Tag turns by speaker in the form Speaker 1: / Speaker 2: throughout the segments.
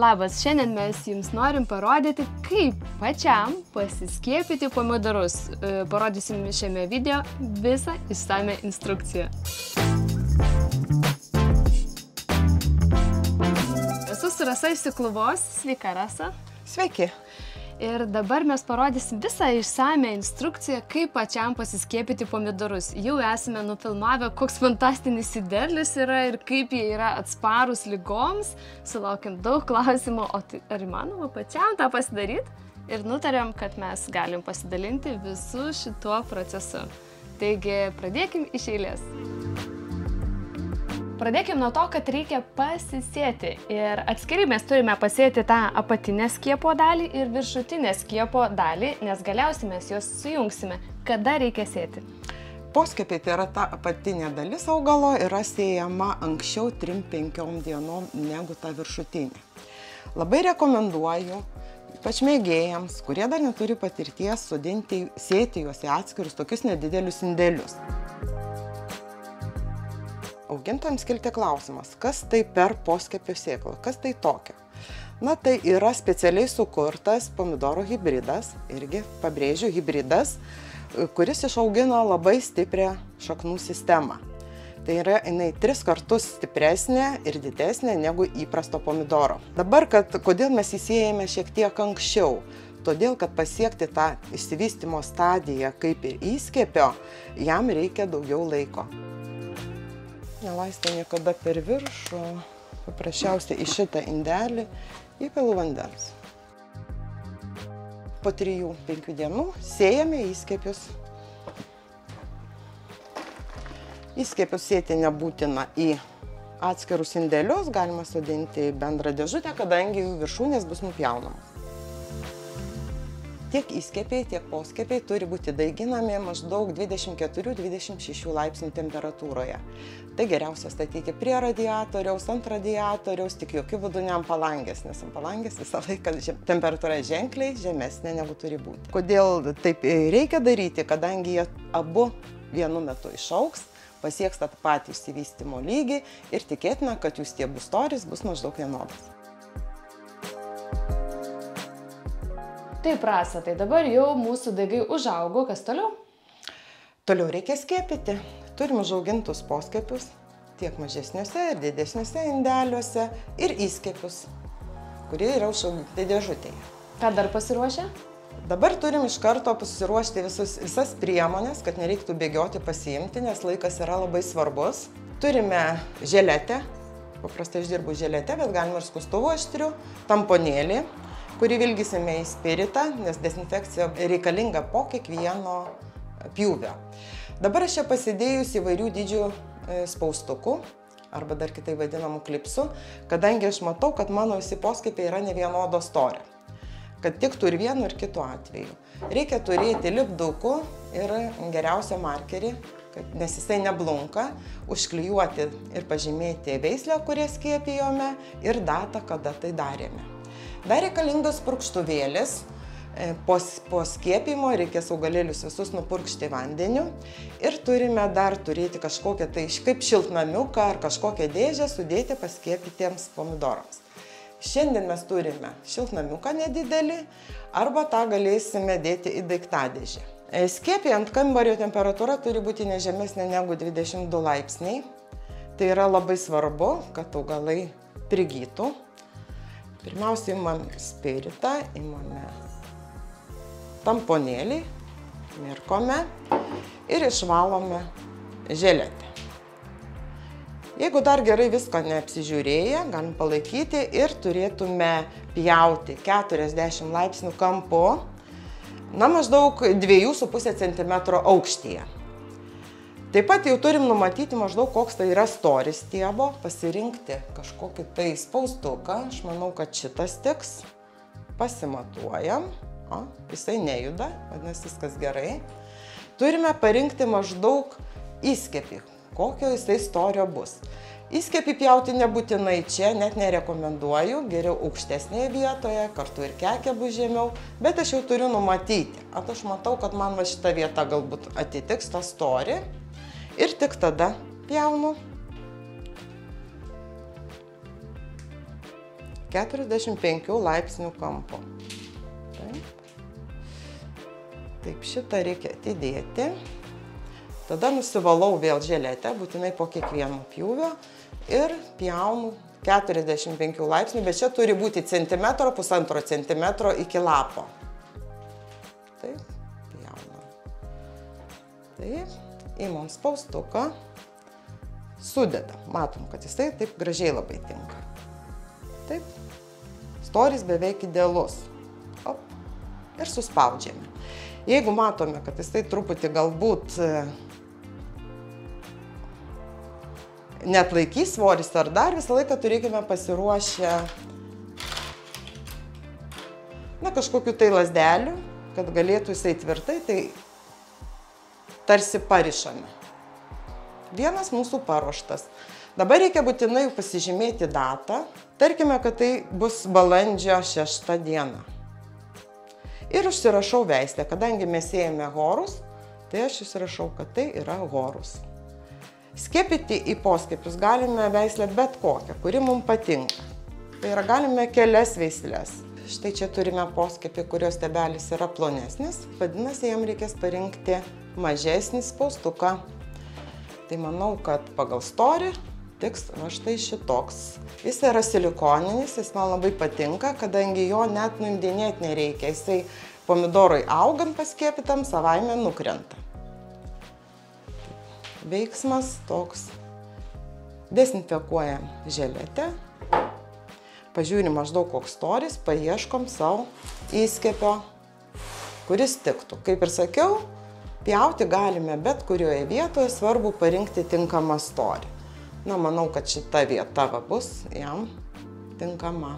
Speaker 1: Labas, šiandien mes jums norim parodyti, kaip pačiam pasiskiepyti pomidorus. E, Parodysim šiame video visą išsame instrukciją. Esu su Rasa iš Sikluvos. Sveika, Rasa.
Speaker 2: Sveiki.
Speaker 1: Ir dabar mes parodysim visą išsame instrukciją, kaip pačiam pasiskiepyti pomidorus. Jau esame nufilmavę, koks fantastinis įderlis yra ir kaip jie yra atsparus lygoms. Sulaukėm daug klausimų, o tai ar įmanoma pačiam tą pasidaryti? Ir nutarėm, kad mes galim pasidalinti visų šituo procesu. Taigi pradėkim iš eilės. Pradėkime nuo to, kad reikia pasisėti. Ir atskiri mes turime pasėti tą apatinę skiepo dalį ir viršutinę skiepo dalį, nes galiausiai mes juos sujungsime. Kada reikia sėti?
Speaker 2: Poskiepiai tai yra ta apatinė dalis augalo yra siejama anksčiau 3-5 dienom negu ta viršutinė. Labai rekomenduoju, ypač mėgėjams, kurie dar neturi patirties, sudinti, sėti juos į atskirus tokius nedidelius indėlius augintojams kilti klausimas, kas tai per poskepio sėklą, kas tai tokio. Na tai yra specialiai sukurtas pomidoro hybridas, irgi pabrėžiu hybridas, kuris išaugina labai stiprią šaknų sistemą. Tai yra jinai tris kartus stipresnė ir didesnė negu įprasto pomidoro. Dabar, kad, kodėl mes įsėjame šiek tiek anksčiau, todėl kad pasiekti tą išsivystimo stadiją kaip ir įskiepio, jam reikia daugiau laiko nelaistau niekada per viršų, paprasčiausiai į šitą indelį įpilu vandens. Po 3-5 dienų sėjame įskiepius. Įskiepius sėti nebūtina į atskirus indėlius, galima sudinti į bendrą dėžutę, kadangi jų viršūnės bus nupjaunamos. Tiek įskiepiai, tiek poskiepiai turi būti daiginami maždaug 24-26 laipsnių temperatūroje. Tai geriausia statyti prie radiatoriaus, ant radiatoriaus, tik jokių būdų ne ant palangės, nes ant palangės visą laiką temperatūra ženkliai žemesnė negu turi būti. Kodėl taip reikia daryti, kadangi jie abu vienu metu išauks, pasieks tą patį išsivystimo lygį ir tikėtina, kad jų stiebų storis bus maždaug vienodas.
Speaker 1: Taip, Rasa, tai dabar jau mūsų daigai užaugo, kas toliau?
Speaker 2: Toliau reikia skiepyti. Turim užaugintus poskiepius, tiek mažesniuose ir didesniuose indeliuose ir įskiepius, kurie yra užauginti dėžutėje.
Speaker 1: Ką dar pasiruošę?
Speaker 2: Dabar turim iš karto pasiruošti visus, visas priemonės, kad nereiktų bėgioti pasiimti, nes laikas yra labai svarbus. Turime želetę, paprastai aš dirbu želetę, bet galima ir skustuvo aštriu, tamponėlį, kurį vilgysime į spiritą, nes dezinfekcija reikalinga po kiekvieno pjūvio. Dabar aš čia pasidėjus įvairių dydžių e, spaustukų, arba dar kitai vadinamų klipsų, kadangi aš matau, kad mano visi poskiepiai yra ne vienodo storio. Kad tiktų ir vienu, ir kitu atveju. Reikia turėti lipdukų ir geriausią markerį, kad, nes jisai neblunka, užklijuoti ir pažymėti veislę, kurią skiepijome ir datą, kada tai darėme. Dar reikalingas purkštuvėlis. E, po, po skiepimo reikės augalėlius visus nupurkšti vandeniu ir turime dar turėti kažkokią tai kaip šiltnamiuką ar kažkokią dėžę sudėti paskiepytiems pomidorams. Šiandien mes turime šiltnamiuką nedidelį arba tą galėsime dėti į daiktadėžę. E, Skiepijant kambario temperatūra turi būti nežemesnė negu 22 laipsniai. Tai yra labai svarbu, kad augalai prigytų Pirmiausia, imame spiritą, imame tamponėlį, mirkome ir išvalome želetę. Jeigu dar gerai visko neapsižiūrėję, galim palaikyti ir turėtume pjauti 40 laipsnių kampu, na maždaug 2,5 cm aukštyje. Taip pat jau turim numatyti maždaug, koks tai yra storis stiebo, pasirinkti kažkokį tai spaustuką. Aš manau, kad šitas tiks. Pasimatuojam. O, jisai nejuda, vadinasi, viskas gerai. Turime parinkti maždaug įskėpį, kokio jisai storio bus. Įskėpį pjauti nebūtinai čia, net nerekomenduoju, geriau aukštesnėje vietoje, kartu ir kekė bus žemiau, bet aš jau turiu numatyti. At aš matau, kad man va šita vieta galbūt atitiks tą storį ir tik tada pjaunu. 45 laipsnių kampu. Taip. Taip, šitą reikia atidėti. Tada nusivalau vėl želetę, būtinai po kiekvieno pjūvio ir pjaunu 45 laipsnių, bet čia turi būti centimetro, pusantro centimetro iki lapo. Taip, pjaunam. Taip, įmam spaustuką, sudedam. Matom, kad jisai taip gražiai labai tinka. Taip, storis beveik idealus. Op, ir suspaudžiame. Jeigu matome, kad jisai truputį galbūt net laikys svoris ar dar, visą laiką turėkime pasiruošę na, kažkokiu tai lasdeliu, kad galėtų jisai tvirtai, tai tarsi parišame. Vienas mūsų paruoštas. Dabar reikia būtinai pasižymėti datą. Tarkime, kad tai bus balandžio 6 diena. Ir užsirašau veislę, kadangi mes ėjome horus, tai aš užsirašau, kad tai yra horus. Skiepyti į poskiepius galime veislę bet kokią, kuri mums patinka. Tai yra galime kelias veislės. Štai čia turime poskiepį, kurios stebelis yra plonesnis, vadinasi, jam reikės parinkti mažesnį spaustuką. Tai manau, kad pagal storį tiks va štai šitoks. Jis yra silikoninis, jis man labai patinka, kadangi jo net nuimdinėti nereikia. Jisai pomidorui augant paskėpitam savaime nukrenta veiksmas toks. Desinfekuojam želetę, pažiūrim maždaug koks storis, paieškom savo įskėpio, kuris tiktų. Kaip ir sakiau, pjauti galime bet kurioje vietoje, svarbu parinkti tinkamą storį. Na, manau, kad šita vieta va bus jam tinkama.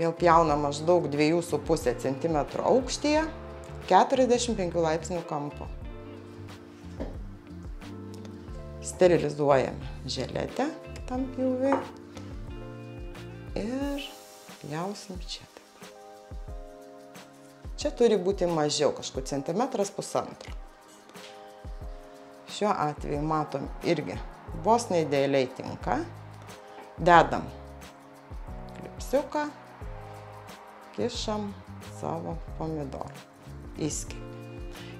Speaker 2: Vėl pjauna maždaug 2,5 cm aukštyje, 45 laipsnių kampo. sterilizuojame želetę kitam pjūviui pjausim čia taip. Čia turi būti mažiau, kažkur centimetras pusantro. Šiuo atveju matom irgi vos neidealiai tinka. Dedam klipsiuką, kišam savo pomidorą. Įskip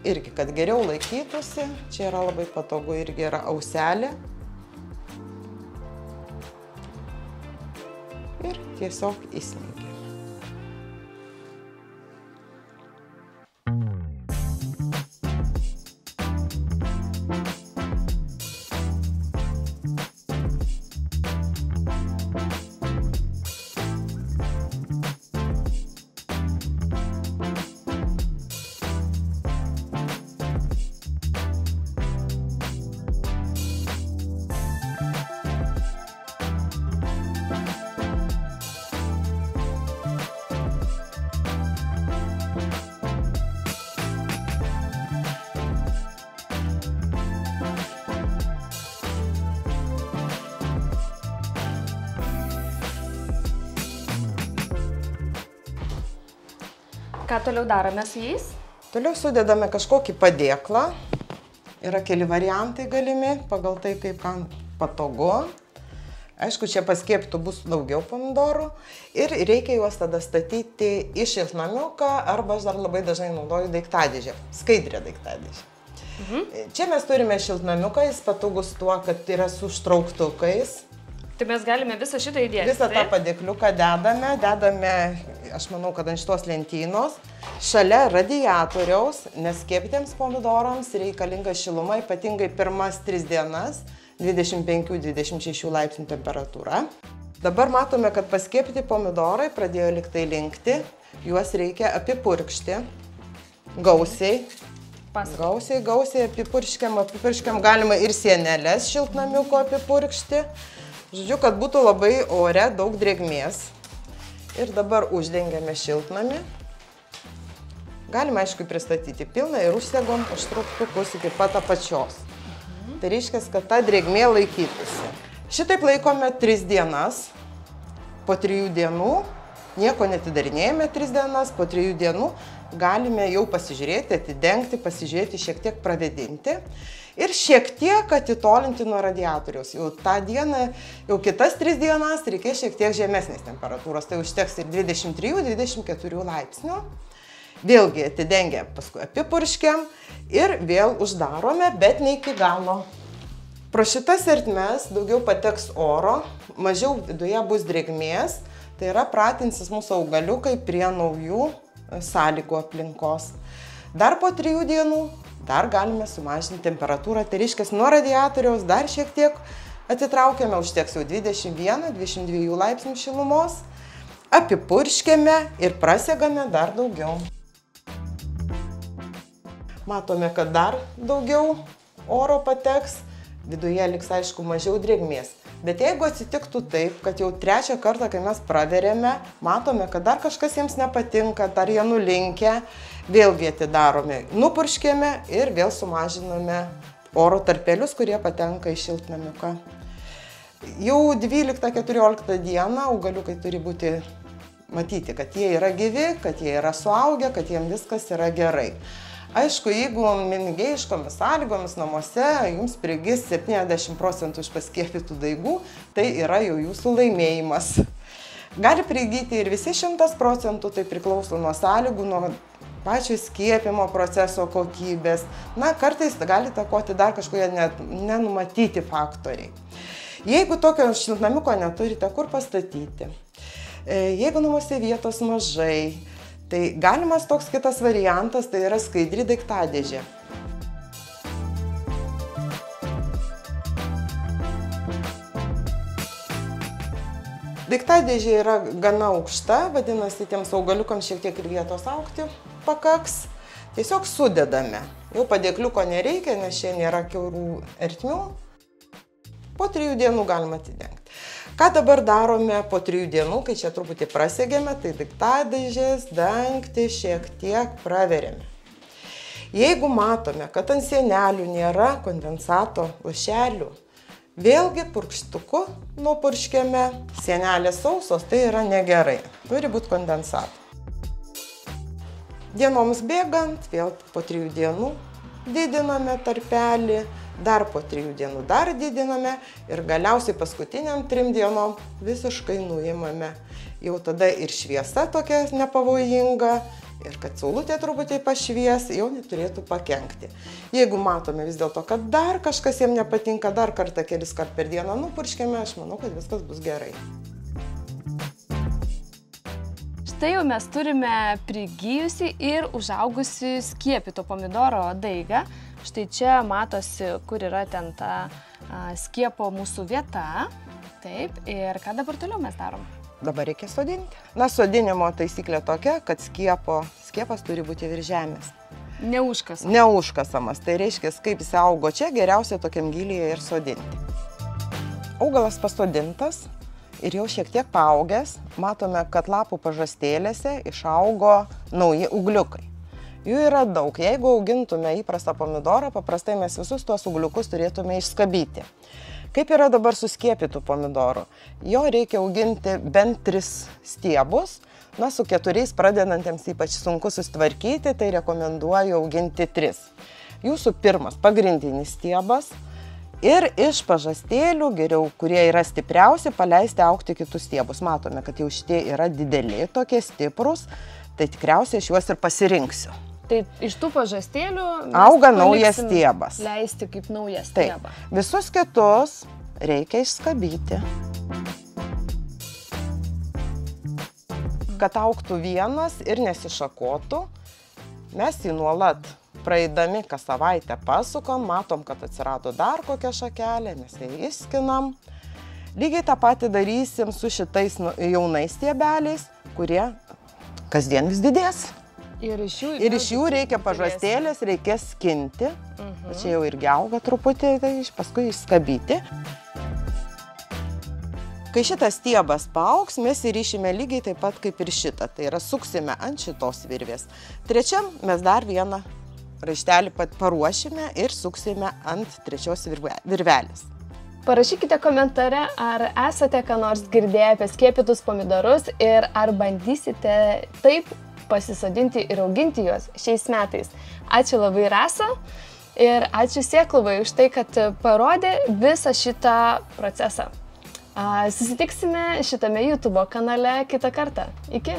Speaker 2: irgi, kad geriau laikytųsi, čia yra labai patogu, irgi yra auselė. Ir tiesiog
Speaker 1: Ką toliau darome su jais?
Speaker 2: Toliau sudedame kažkokį padėklą. Yra keli variantai galimi, pagal tai, kaip kam patogu. Aišku, čia paskieptų bus daugiau pomidorų ir reikia juos tada statyti į šiltnamiuką arba aš dar labai dažnai naudoju daiktadėžę, skaidrę daiktadėžę. Mhm. Čia mes turime šiltnamiuką, jis patogus tuo, kad yra su štrauktukais,
Speaker 1: Tai mes galime visą šitą įdėti.
Speaker 2: Visą tą padėkliuką dedame, dedame, aš manau, kad ant šitos lentynos, šalia radiatoriaus, nes keptiems pomidorams reikalinga šiluma, ypatingai pirmas 3 dienas, 25-26 laipsnių temperatūra. Dabar matome, kad paskėpti pomidorai pradėjo liktai linkti, juos reikia apipurkšti gausiai.
Speaker 1: Pasakok.
Speaker 2: Gausiai, gausiai apipurškiam, apipurškiam galima ir sienelės šiltnamiuko apipurkšti. Žodžiu, kad būtų labai ore, daug drėgmės. Ir dabar uždengiame šiltnamį. Galima, aišku, pristatyti pilną ir užsegom užtruktukus iki pat apačios. Mhm. Tai reiškia, kad ta drėgmė laikytųsi. Šitaip laikome 3 dienas. Po 3 dienų Nieko netidarinėjame tris dienas, po trijų dienų galime jau pasižiūrėti, atidengti, pasižiūrėti, šiek tiek pravedinti ir šiek tiek atitolinti nuo radiatoriaus. Jau tą dieną, jau kitas tris dienas reikės šiek tiek žemesnės temperatūros, tai užteks ir 23-24 laipsnių. Vėlgi atidengę, paskui apipurškiam ir vėl uždarome, bet ne iki galo. Pro šitas ertmes daugiau pateks oro, mažiau viduje bus drėgmės, tai yra pratinsis mūsų augaliukai prie naujų sąlygų aplinkos. Dar po trijų dienų dar galime sumažinti temperatūrą, tai reiškia nuo radiatoriaus dar šiek tiek atitraukiame, užteks jau 21-22 laipsnių šilumos, apipurškėme ir prasegame dar daugiau. Matome, kad dar daugiau oro pateks, viduje liks aišku mažiau drėgmės. Bet jeigu atsitiktų taip, kad jau trečią kartą, kai mes praverėme, matome, kad dar kažkas jiems nepatinka, dar jie nulinkę, vėlgi atidarome, nupurškėme ir vėl sumažiname oro tarpelius, kurie patenka į šiltnamiuką. Jau 12-14 dieną augaliukai turi būti matyti, kad jie yra gyvi, kad jie yra suaugę, kad jiems viskas yra gerai. Aišku, jeigu mėgėjiškomis sąlygomis namuose jums prigis 70 procentų iš paskiepytų daigų, tai yra jau jūsų laimėjimas. Gali prigyti ir visi 100 procentų, tai priklauso nuo sąlygų, nuo pačio skiepimo proceso kokybės. Na, kartais gali takoti dar kažkokie net nenumatyti faktoriai. Jeigu tokio šiltnamiuko neturite, kur pastatyti? E, jeigu namuose vietos mažai, Tai galimas toks kitas variantas, tai yra skaidri daiktadėžė. Daiktadėžė yra gana aukšta, vadinasi, tiems augaliukams šiek tiek ir vietos aukti pakaks. Tiesiog sudedame. Jau padėkliuko nereikia, nes čia nėra keurų ertmių. Po trijų dienų galima atidengti. Ką dabar darome po trijų dienų, kai čia truputį prasegėme, tai daiktadėžės dangti šiek tiek praveriame. Jeigu matome, kad ant sienelių nėra kondensato lašelių, vėlgi purkštuku nupurškėme, sienelės sausos, tai yra negerai, turi būti kondensato. Dienoms bėgant, vėl po trijų dienų didiname tarpelį, dar po trijų dienų dar didiname ir galiausiai paskutiniam trim dienom visiškai nuimame. Jau tada ir šviesa tokia nepavojinga, ir kad saulutė truputį pašvies, jau neturėtų pakengti. Jeigu matome vis dėlto, kad dar kažkas jiems nepatinka, dar kartą kelis kart per dieną nupurškime, aš manau, kad viskas bus gerai.
Speaker 1: Štai jau mes turime prigijusi ir užaugusi skiepito pomidoro daigą. Štai čia matosi, kur yra ten ta a, skiepo mūsų vieta. Taip, ir ką dabar toliau mes darom?
Speaker 2: Dabar reikia sodinti. Na, sodinimo taisyklė tokia, kad skiepo, skiepas turi būti virš žemės.
Speaker 1: Neužkasamas.
Speaker 2: Neužkasamas. Tai reiškia, kaip jis augo čia, geriausia tokiam gilyje ir sodinti. Augalas pasodintas ir jau šiek tiek paaugęs. Matome, kad lapų pažastėlėse išaugo nauji ugliukai. Jų yra daug. Jeigu augintume įprastą pomidorą, paprastai mes visus tuos ugliukus turėtume išskabyti. Kaip yra dabar su skiepytų pomidorų? Jo reikia auginti bent tris stiebus. Na, su keturiais pradedantiems ypač sunku susitvarkyti, tai rekomenduoju auginti tris. Jūsų pirmas pagrindinis stiebas ir iš pažastėlių, geriau, kurie yra stipriausi, paleisti aukti kitus stiebus. Matome, kad jau šitie yra dideli, tokie stiprus, tai tikriausiai aš juos ir pasirinksiu.
Speaker 1: Tai iš tų pažastėlių
Speaker 2: auga naujas stiebas.
Speaker 1: Leisti kaip naujas stiebą.
Speaker 2: Taip. Visus kitus reikia išskabyti. Kad auktų vienas ir nesišakotų, mes jį nuolat praeidami kas savaitę pasukam, matom, kad atsirado dar kokia šakelė, mes ją įskinam. Lygiai tą patį darysim su šitais nu, jaunais stiebeliais, kurie kasdien vis didės.
Speaker 1: Ir iš jų,
Speaker 2: ir iš jų reikia pažastėlės, reikės skinti. Uh mhm. -huh. Čia jau irgi auga truputį, tai paskui išskabyti. Kai šitas stiebas paauks, mes įryšime lygiai taip pat kaip ir šitą. Tai yra suksime ant šitos virvės. Trečiam mes dar vieną raištelį paruošime ir suksime ant trečios virvelės.
Speaker 1: Parašykite komentare, ar esate ką nors girdėję apie skiepytus pomidorus ir ar bandysite taip pasisodinti ir auginti juos šiais metais. Ačiū labai Rasa ir ačiū Siekluvai už tai, kad parodė visą šitą procesą. Susitiksime šitame YouTube kanale kitą kartą. Iki.